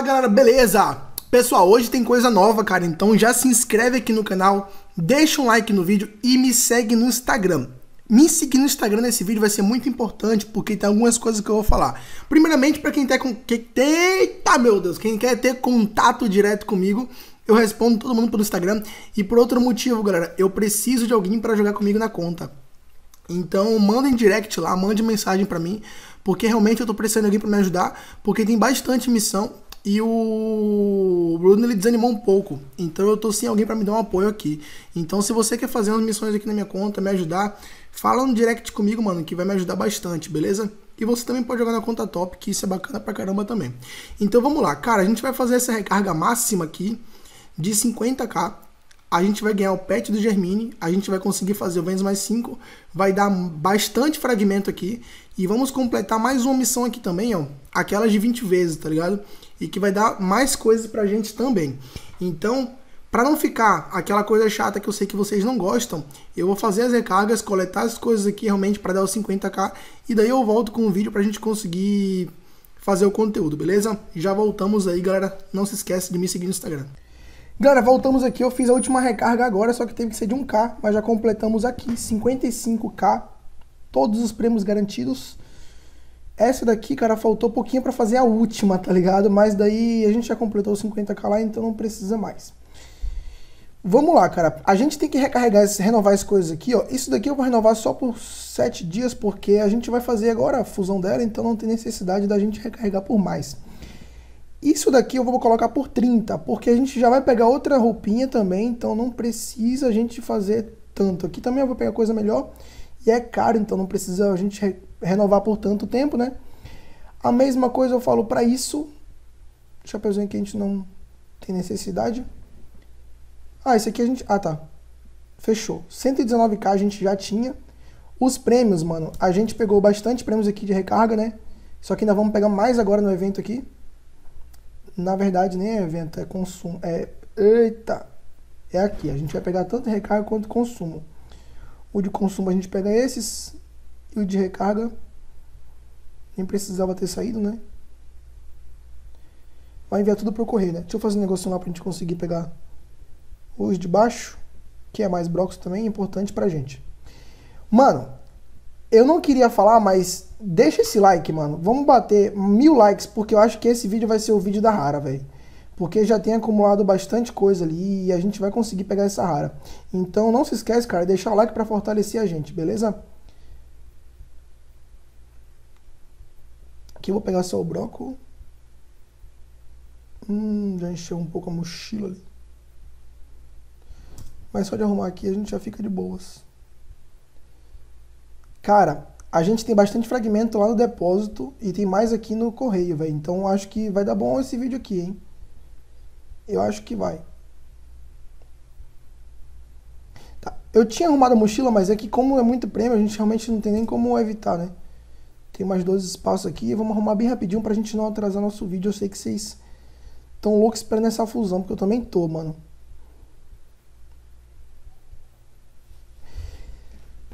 Fala galera, beleza? Pessoal, hoje tem coisa nova, cara, então já se inscreve aqui no canal, deixa um like no vídeo e me segue no Instagram. Me seguir no Instagram nesse vídeo vai ser muito importante, porque tem algumas coisas que eu vou falar. Primeiramente, para quem quer com... Eita, meu Deus! Quem quer ter contato direto comigo, eu respondo todo mundo pelo Instagram. E por outro motivo, galera, eu preciso de alguém para jogar comigo na conta. Então, mandem direct lá, mande mensagem para mim, porque realmente eu tô precisando de alguém para me ajudar, porque tem bastante missão e o Bruno ele desanimou um pouco. Então eu tô sem alguém para me dar um apoio aqui. Então se você quer fazer umas missões aqui na minha conta, me ajudar, fala no direct comigo, mano, que vai me ajudar bastante, beleza? E você também pode jogar na conta top, que isso é bacana pra caramba também. Então vamos lá, cara, a gente vai fazer essa recarga máxima aqui de 50k. A gente vai ganhar o pet do Germine, a gente vai conseguir fazer o Vênus mais 5, vai dar bastante fragmento aqui. E vamos completar mais uma missão aqui também, ó, aquelas de 20 vezes, tá ligado? e que vai dar mais coisas pra gente também. Então, para não ficar aquela coisa chata que eu sei que vocês não gostam, eu vou fazer as recargas, coletar as coisas aqui realmente para dar os 50k e daí eu volto com o vídeo pra gente conseguir fazer o conteúdo, beleza? Já voltamos aí, galera. Não se esquece de me seguir no Instagram. Galera, voltamos aqui. Eu fiz a última recarga agora, só que teve que ser de 1k, mas já completamos aqui 55k, todos os prêmios garantidos. Essa daqui, cara, faltou pouquinho para fazer a última, tá ligado? Mas daí a gente já completou os 50k lá, então não precisa mais. Vamos lá, cara. A gente tem que recarregar, renovar as coisas aqui, ó. Isso daqui eu vou renovar só por 7 dias, porque a gente vai fazer agora a fusão dela, então não tem necessidade da gente recarregar por mais. Isso daqui eu vou colocar por 30, porque a gente já vai pegar outra roupinha também, então não precisa a gente fazer tanto. Aqui também eu vou pegar coisa melhor e é caro, então não precisa a gente renovar por tanto tempo, né? A mesma coisa eu falo para isso. Chapeuzinho que a gente não tem necessidade. Ah, esse aqui a gente... Ah, tá. Fechou. 119k a gente já tinha. Os prêmios, mano, a gente pegou bastante prêmios aqui de recarga, né? Só que ainda vamos pegar mais agora no evento aqui. Na verdade, nem é evento, é consumo. É... Eita! É aqui. A gente vai pegar tanto recarga quanto consumo. O de consumo a gente pega esses. E o de recarga nem precisava ter saído, né? Vai enviar tudo pro correio, né? Deixa eu fazer um negócio lá pra gente conseguir pegar os de baixo, que é mais blocos também, é importante pra gente. Mano, eu não queria falar, mas deixa esse like, mano. Vamos bater mil likes, porque eu acho que esse vídeo vai ser o vídeo da rara, velho. Porque já tem acumulado bastante coisa ali e a gente vai conseguir pegar essa rara. Então não se esquece, cara, deixar o like pra fortalecer a gente, beleza? Aqui eu vou pegar só o broco. Hum, já encheu um pouco a mochila ali. Mas só de arrumar aqui a gente já fica de boas. Cara, a gente tem bastante fragmento lá no depósito e tem mais aqui no correio, velho. Então acho que vai dar bom esse vídeo aqui, hein? Eu acho que vai. Tá. Eu tinha arrumado a mochila, mas é que como é muito prêmio, a gente realmente não tem nem como evitar, né? Tem mais dois espaços aqui. Vamos arrumar bem rapidinho pra gente não atrasar nosso vídeo. Eu sei que vocês estão loucos esperando essa fusão, porque eu também tô, mano.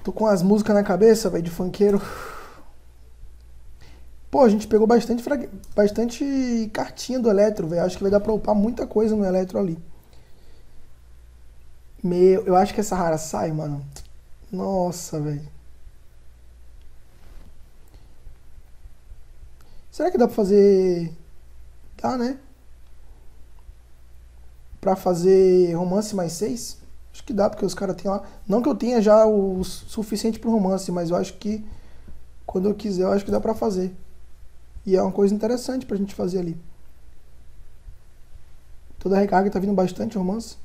Tô com as músicas na cabeça, velho, de funkeiro. Pô, a gente pegou bastante, bastante cartinha do Eletro, velho. Acho que vai dar pra upar muita coisa no Eletro ali. Meu, eu acho que essa rara sai, mano. Nossa, velho. Será que dá pra fazer. Tá, né? Pra fazer romance mais seis? Acho que dá, porque os caras têm lá. Não que eu tenha já o suficiente pro romance, mas eu acho que quando eu quiser, eu acho que dá pra fazer. E é uma coisa interessante pra gente fazer ali. Toda a recarga tá vindo bastante romance.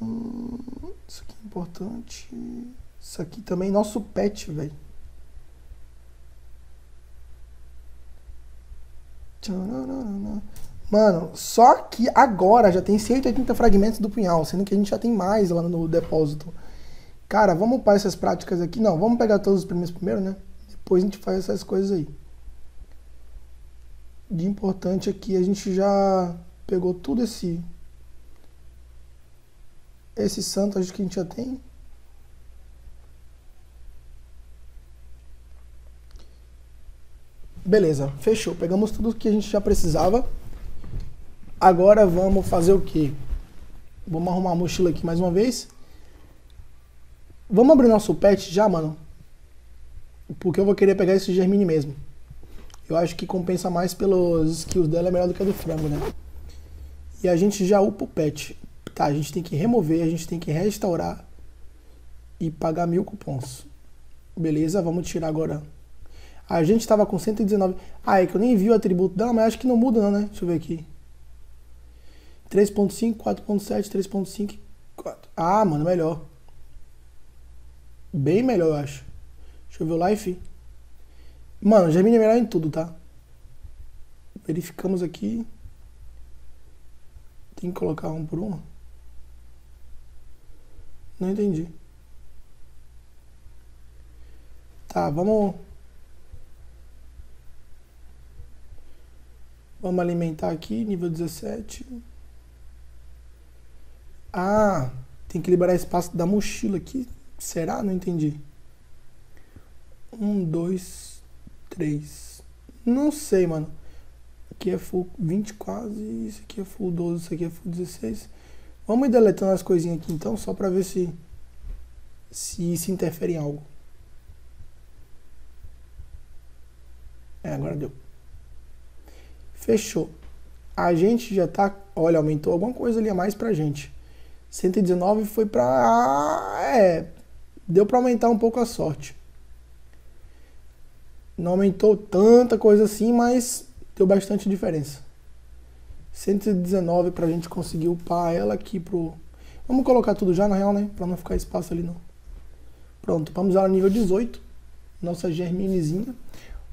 Hum, isso aqui é importante. Isso aqui também, nosso pet, velho. Mano, só que agora já tem 180 fragmentos do punhal, sendo que a gente já tem mais lá no depósito. Cara, vamos upar essas práticas aqui. Não, vamos pegar todos os primeiros primeiro, né? Depois a gente faz essas coisas aí. De importante aqui, a gente já pegou tudo esse... Esse santo, acho que a gente já tem. Beleza, fechou. Pegamos tudo que a gente já precisava. Agora vamos fazer o quê? Vamos arrumar a mochila aqui mais uma vez. Vamos abrir nosso pet já, mano? Porque eu vou querer pegar esse Germine mesmo. Eu acho que compensa mais pelos skills dela, é melhor do que a do frango, né? E a gente já upa o pet. Tá, a gente tem que remover, a gente tem que restaurar e pagar mil cupons. Beleza, vamos tirar agora. A gente tava com 119. Ah, é que eu nem vi o atributo dela, mas acho que não muda não, né? Deixa eu ver aqui. 3.5, 4.7, 3.5, 4. Ah, mano, melhor. Bem melhor, eu acho. Deixa eu ver o life. Mano, Gemini é melhor em tudo, tá? Verificamos aqui. Tem que colocar um por um? Não entendi. Tá, vamos... Vamos alimentar aqui, nível 17. Ah, tem que liberar espaço da mochila aqui. Será? Não entendi. Um, dois, três. Não sei, mano. Aqui é full 20 quase. Isso aqui é full 12. Isso aqui é full 16. Vamos ir deletando as coisinhas aqui então, só pra ver se, se isso interfere em algo. É, agora deu. Fechou. A gente já tá. Olha, aumentou alguma coisa ali a mais pra gente. 119 foi pra. É. Deu pra aumentar um pouco a sorte. Não aumentou tanta coisa assim, mas deu bastante diferença. 119 pra gente conseguir upar ela aqui pro. Vamos colocar tudo já na real, né? Pra não ficar espaço ali não. Pronto, vamos ela nível 18. Nossa Germinezinha.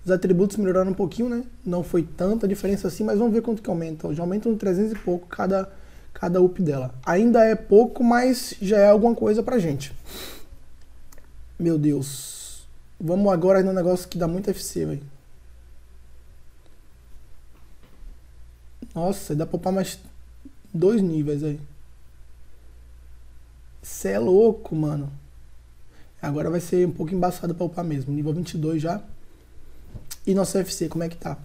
Os atributos melhoraram um pouquinho, né? Não foi tanta diferença assim, mas vamos ver quanto que aumenta. Já aumenta uns 300 e pouco cada, cada up dela. Ainda é pouco, mas já é alguma coisa pra gente. Meu Deus. Vamos agora no negócio que dá muito FC, velho. Nossa, dá pra upar mais dois níveis aí. Cê é louco, mano. Agora vai ser um pouco embaçado pra upar mesmo. Nível 22 já. E nosso FC, como é que tá?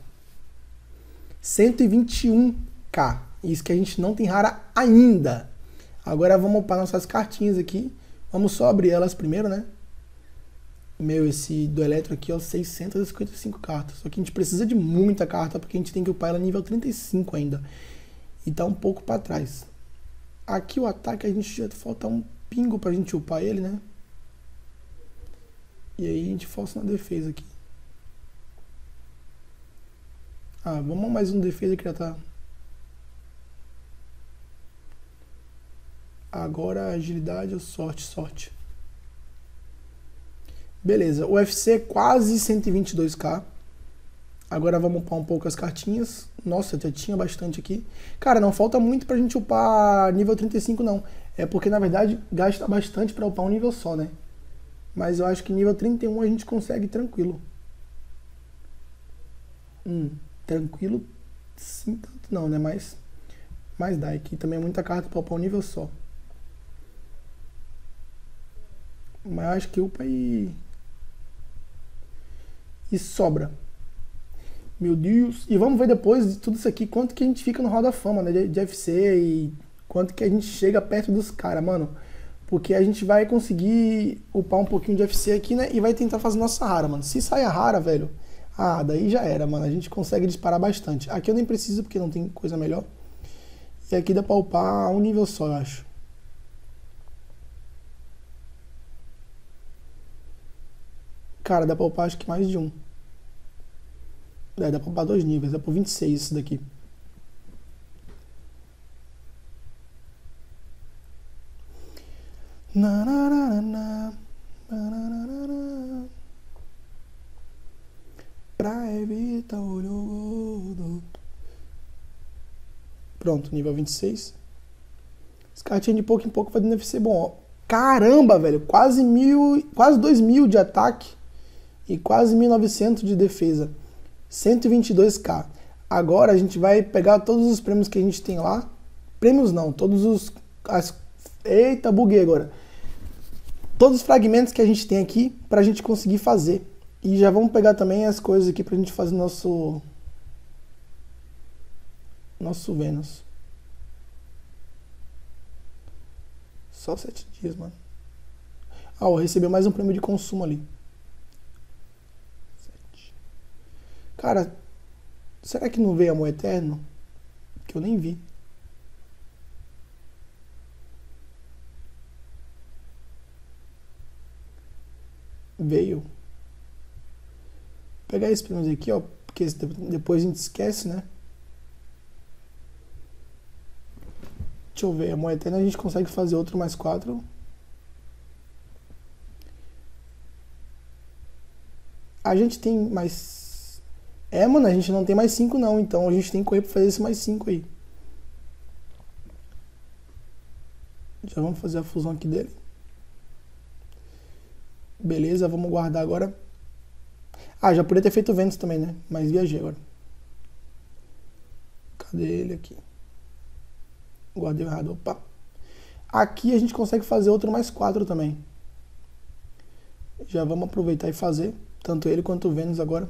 121k. Isso que a gente não tem rara ainda. Agora vamos upar nossas cartinhas aqui. Vamos só abrir elas primeiro, né? Meu, esse do Eletro aqui, ó, 655 cartas. Só que a gente precisa de muita carta, porque a gente tem que upar ela nível 35 ainda. E tá um pouco para trás. Aqui o ataque, a gente já falta um pingo pra gente upar ele, né? E aí a gente força na defesa aqui. Ah, vamos mais um defesa que já tá. Agora agilidade ou sorte? Sorte. Beleza, UFC é quase 122k. Agora vamos upar um pouco as cartinhas. Nossa, já tinha bastante aqui. Cara, não falta muito pra gente upar nível 35 não. É porque na verdade gasta bastante pra upar um nível só, né? Mas eu acho que nível 31 a gente consegue tranquilo. Hum tranquilo, sim, tanto não, né? Mas, mas dá. Aqui também é muita carta para upar um nível só. Mas acho que upa e. E sobra. Meu Deus. E vamos ver depois de tudo isso aqui quanto que a gente fica no Roda Fama, né? De, de e quanto que a gente chega perto dos caras, mano. Porque a gente vai conseguir upar um pouquinho de FC aqui, né? E vai tentar fazer nossa rara, mano. Se sair a rara, velho, ah, daí já era, mano. A gente consegue disparar bastante. Aqui eu nem preciso porque não tem coisa melhor. E aqui dá pra upar um nível só, eu acho. Cara, dá pra upar acho que mais de um. É, dá pra upar dois níveis. Dá pra 26 isso daqui. Na, na, na, na, na, pra evitar olho gordo. Pronto, nível 26. Esse cartinha de pouco em pouco vai dando ser bom. Ó. Caramba, velho, quase mil, quase 2 mil de ataque e quase 1.900 de defesa. 122k. Agora a gente vai pegar todos os prêmios que a gente tem lá. Prêmios não, todos os. As, eita, buguei agora. Todos os fragmentos que a gente tem aqui para a gente conseguir fazer E já vamos pegar também as coisas aqui pra gente fazer nosso nosso Vênus. Só sete dias, mano. Ah, eu recebi mais um prêmio de consumo ali. Cara, será que não veio Amor Eterno? Que eu nem vi. Veio. Vou pegar esse prêmio aqui, ó. Porque depois a gente esquece, né? Deixa eu ver, a moeda eterna a gente consegue fazer outro mais quatro. A gente tem mais. É, mano, a gente não tem mais cinco não, então a gente tem que correr pra fazer esse mais cinco aí. Já vamos fazer a fusão aqui dele. Beleza, vamos guardar agora. Ah, já poderia ter feito ventos também, né? Mas viajei agora. Cadê ele aqui? Guardei errado. Opa. Aqui a gente consegue fazer outro mais quatro também. Já vamos aproveitar e fazer. Tanto ele quanto o Vênus agora.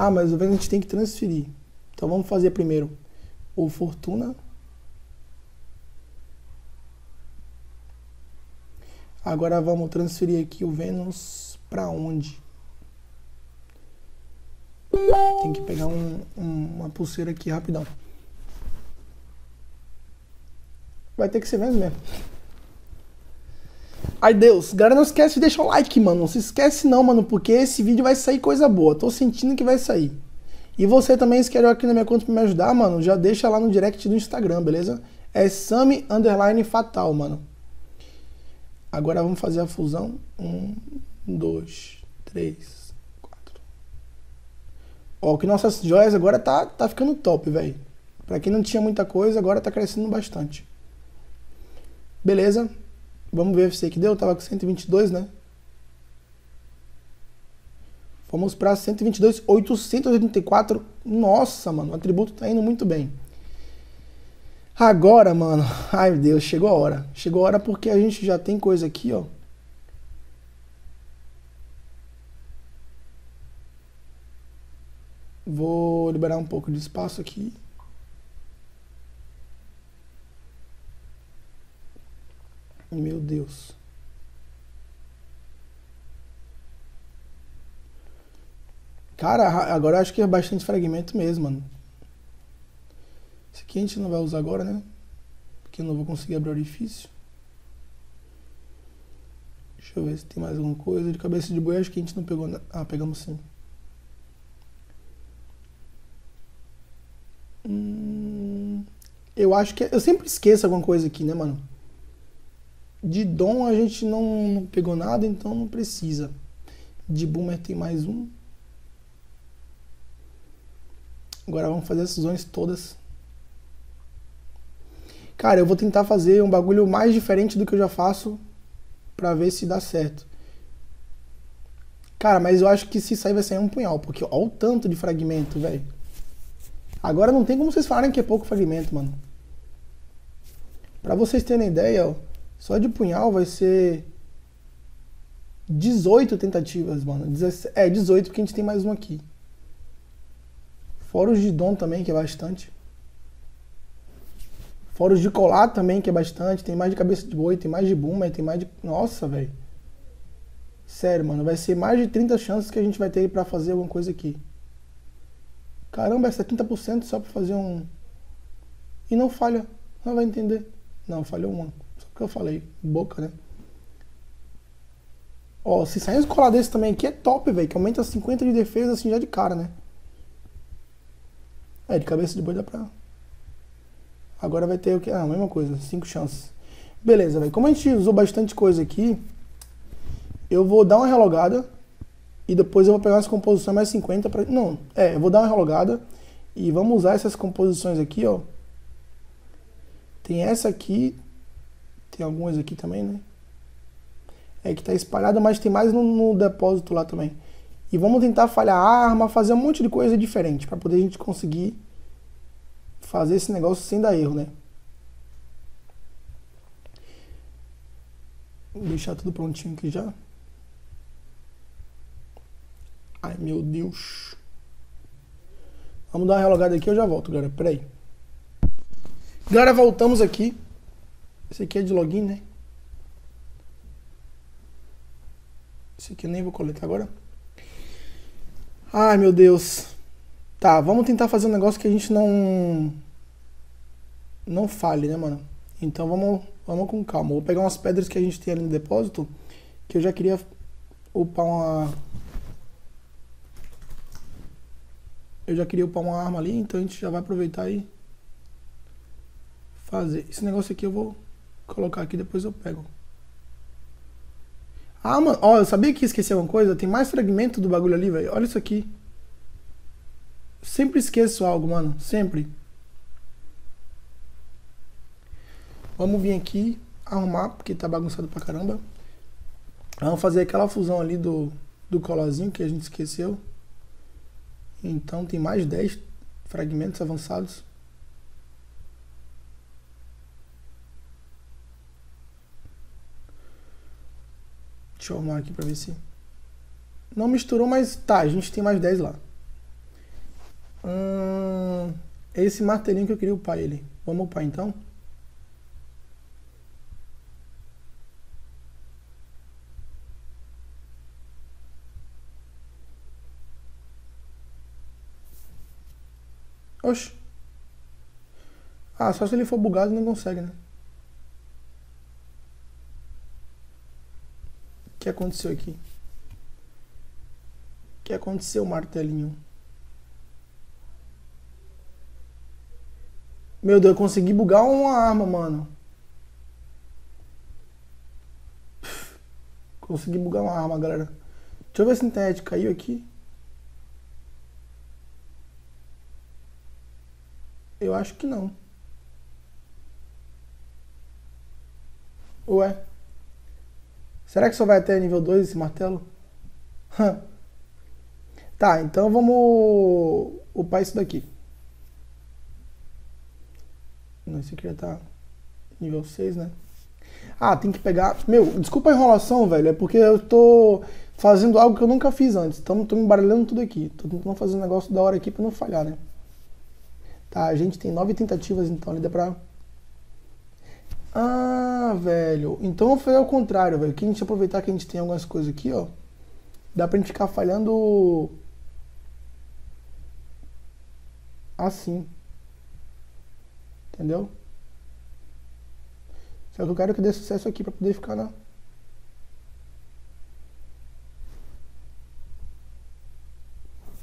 Ah, mas o Vênus a gente tem que transferir. Então vamos fazer primeiro o Fortuna. Agora vamos transferir aqui o Vênus para onde? Tem que pegar um, um, uma pulseira aqui rapidão. Vai ter que ser mesmo mesmo. Ai Deus, galera, não esquece de deixar o like, mano. Não se esquece não, mano, porque esse vídeo vai sair coisa boa. Tô sentindo que vai sair. E você também, quer aqui na minha conta pra me ajudar, mano, já deixa lá no direct do Instagram, beleza? É Sami Underline Fatal, mano. Agora vamos fazer a fusão. Um, dois, três, quatro. Ó, que nossas joias agora tá, tá ficando top, velho. Pra quem não tinha muita coisa, agora tá crescendo bastante. Beleza. Vamos ver se que deu. Tava com 122, né? Fomos para 122, 884. Nossa, mano, o atributo tá indo muito bem. Agora, mano, ai meu Deus, chegou a hora. Chegou a hora porque a gente já tem coisa aqui, ó. Vou liberar um pouco de espaço aqui. Meu Deus. Cara, agora eu acho que é bastante fragmento mesmo, mano. Esse aqui a gente não vai usar agora, né? Porque eu não vou conseguir abrir o orifício. Deixa eu ver se tem mais alguma coisa. De cabeça de boi acho que a gente não pegou. Ah, pegamos sim. Hum, eu acho que. Eu sempre esqueço alguma coisa aqui, né, mano? De dom a gente não, não pegou nada, então não precisa. De boomer tem mais um. Agora vamos fazer as fusões todas. Cara, eu vou tentar fazer um bagulho mais diferente do que eu já faço pra ver se dá certo. Cara, mas eu acho que se sair vai sair um punhal, porque olha o tanto de fragmento, velho. Agora não tem como vocês falarem que é pouco fragmento, mano. Pra vocês terem ideia, ó, só de punhal vai ser 18 tentativas, mano. É, 18 porque a gente tem mais um aqui. Fora os de dom também, que é bastante. Fora os de colar também, que é bastante. Tem mais de cabeça de boi, tem mais de boomer, tem mais de... Nossa, velho. Sério, mano. Vai ser mais de 30 chances que a gente vai ter pra fazer alguma coisa aqui. Caramba, é 30% só pra fazer um... E não falha. Não vai entender. Não, falhou uma que eu falei, boca, né? Ó, se sair um escolar desse também aqui é top, velho, que aumenta 50 de defesa assim já de cara, né? É, de cabeça de boi dá pra... Agora vai ter o que? Ah, a mesma coisa, 5 chances. Beleza, velho. Como a gente usou bastante coisa aqui, eu vou dar uma relogada e depois eu vou pegar as composições mais 50 para Não, é, eu vou dar uma relogada e vamos usar essas composições aqui, ó. Tem essa aqui, tem algumas aqui também, né? É que tá espalhado, mas tem mais no, no depósito lá também. E vamos tentar falhar a arma, fazer um monte de coisa diferente para poder a gente conseguir fazer esse negócio sem dar erro, né? Vou deixar tudo prontinho aqui já. Ai, meu Deus. Vamos dar uma relogada aqui, eu já volto, galera. Peraí. Galera, voltamos aqui. Esse aqui é de login, né? Esse aqui eu nem vou coletar agora. Ai, meu Deus. Tá, vamos tentar fazer um negócio que a gente não... Não fale, né, mano? Então vamos, vamos com calma. Vou pegar umas pedras que a gente tem ali no depósito. Que eu já queria upar uma... Eu já queria upar uma arma ali, então a gente já vai aproveitar e fazer. Esse negócio aqui eu vou colocar aqui, depois eu pego. Ah, mano, ó, eu sabia que ia esquecer uma coisa? Tem mais fragmento do bagulho ali, velho. Olha isso aqui. Sempre esqueço algo, mano. Sempre. Vamos vir aqui arrumar, porque tá bagunçado pra caramba. Vamos fazer aquela fusão ali do, do colazinho que a gente esqueceu. Então tem mais 10 fragmentos avançados. Deixa eu arrumar aqui pra ver se... Não misturou, mas tá, a gente tem mais 10 lá. Hum, esse martelinho que eu queria upar ele. Vamos upar então? Oxe. Ah, só se ele for bugado não consegue, né? O que aconteceu aqui? O que aconteceu, martelinho? Meu Deus, eu consegui bugar uma arma, mano. Consegui bugar uma arma, galera. Deixa eu ver se a internet caiu aqui. Eu acho que não. Ué? Será que só vai até nível 2 esse martelo? tá, então vamos upar isso daqui. Não, esse aqui já tá nível 6, né? Ah, tem que pegar... Meu, desculpa a enrolação, velho. É porque eu tô fazendo algo que eu nunca fiz antes. Então tô me embaralhando tudo aqui. Tô tentando fazer um negócio da hora aqui pra não falhar, né? Tá, a gente tem nove tentativas, então ali dá pra ah, velho. Então foi ao contrário, velho. Que a gente aproveitar que a gente tem algumas coisas aqui, ó. Dá pra gente ficar falhando assim. Entendeu? Só que eu quero que dê sucesso aqui pra poder ficar na.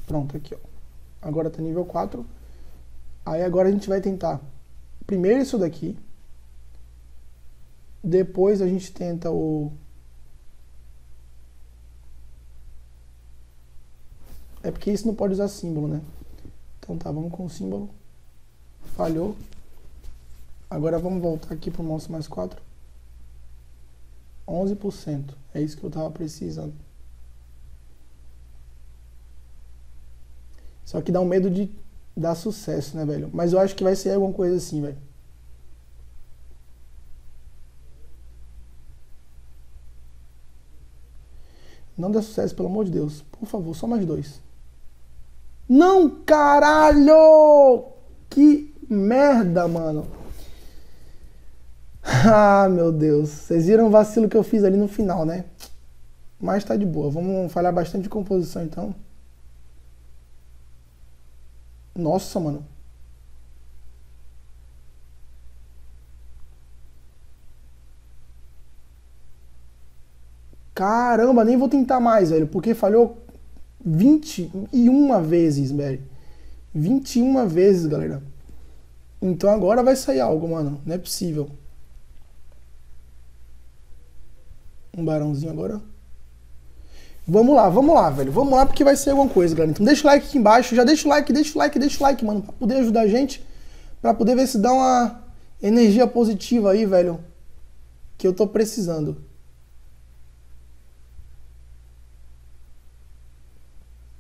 Pronto, aqui, ó. Agora tá nível 4. Aí agora a gente vai tentar primeiro isso daqui. Depois a gente tenta o É porque isso não pode usar símbolo, né? Então tá, vamos com o símbolo. Falhou. Agora vamos voltar aqui para o mouse mais 4. 11%. É isso que eu tava precisando. Só que dá um medo de dar sucesso, né, velho? Mas eu acho que vai ser alguma coisa assim, velho. Não dê sucesso, pelo amor de Deus. Por favor, só mais dois. Não, caralho! Que merda, mano. Ah, meu Deus. Vocês viram o vacilo que eu fiz ali no final, né? Mas tá de boa. Vamos falhar bastante de composição, então. Nossa, mano. Caramba, nem vou tentar mais, velho, porque falhou 21 vezes, velho. 21 vezes, galera. Então agora vai sair algo, mano. Não é possível. Um barãozinho agora. Vamos lá, vamos lá, velho. Vamos lá porque vai ser alguma coisa, galera. Então deixa o like aqui embaixo. Já deixa o like, deixa o like, deixa o like, mano. Pra poder ajudar a gente. Pra poder ver se dá uma energia positiva aí, velho. Que eu tô precisando.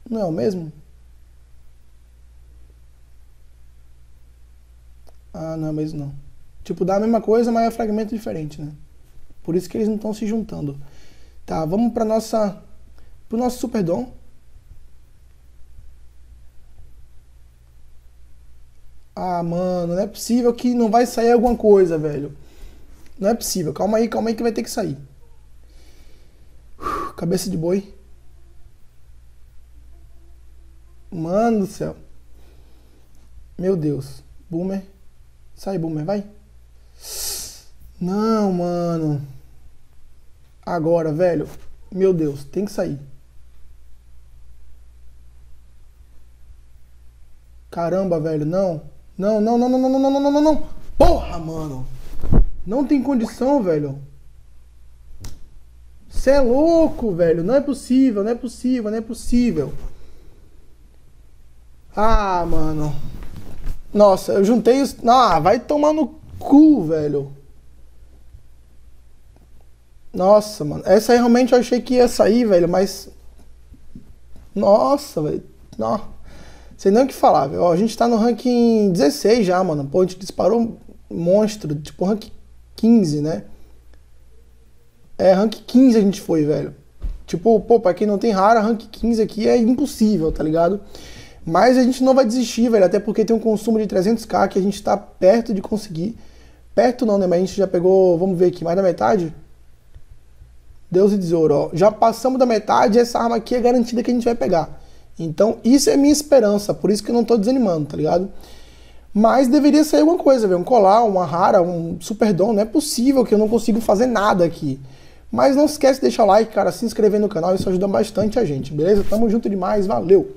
Não é o mesmo? Ah, não é o mesmo não. Tipo, dá a mesma coisa, mas é um fragmento diferente, né? Por isso que eles não estão se juntando. Tá, vamos para nossa pro nosso superdom. Ah, mano, não é possível que não vai sair alguma coisa, velho. Não é possível. Calma aí, calma aí que vai ter que sair. Uf, cabeça de boi. Mano do céu. Meu Deus. Boomer. Sai, Boomer, vai. Não, mano. Agora, velho. Meu Deus, tem que sair. Caramba, velho, não. Não, não, não, não, não, não, não, não, não, não. Porra, mano. Não tem condição, velho. Você é louco, velho. Não é possível, não é possível, não é possível. Ah, mano. Nossa, eu juntei os. Ah, vai tomar no cu, velho. Nossa, mano. Essa aí realmente eu achei que ia sair, velho, mas. Nossa, velho. Não. Sei nem o que falar, velho. A gente tá no ranking 16 já, mano. Pô, a gente disparou monstro. Tipo, ranking 15, né? É, rank 15 a gente foi, velho. Tipo, pô, pra quem não tem rara, rank 15 aqui é impossível, tá ligado? Mas a gente não vai desistir, velho, até porque tem um consumo de 300k que a gente tá perto de conseguir. Perto não, né? Mas a gente já pegou, vamos ver aqui, mais da metade. Deus e tesouro, ó. Já passamos da metade essa arma aqui é garantida que a gente vai pegar. Então, isso é minha esperança, por isso que eu não tô desanimando, tá ligado? Mas deveria sair alguma coisa, velho. Um colar, uma rara, um super dom. Não é possível que eu não consiga fazer nada aqui. Mas não esquece de deixar o like, cara, se inscrever no canal, isso ajuda bastante a gente, beleza? Tamo junto demais, valeu!